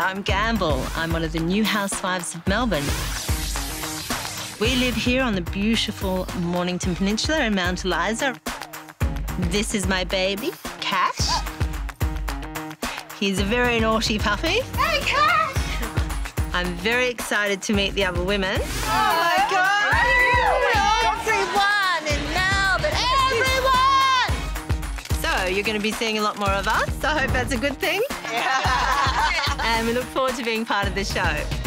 Hi, I'm Gamble. I'm one of the new housewives of Melbourne. We live here on the beautiful Mornington Peninsula in Mount Eliza. This is my baby, Cash. He's a very naughty puppy. Hey, Cash! I'm very excited to meet the other women. Oh, my God! Everyone in Melbourne! Everyone! So, you're going to be seeing a lot more of us. I hope that's a good thing. And we look forward to being part of the show.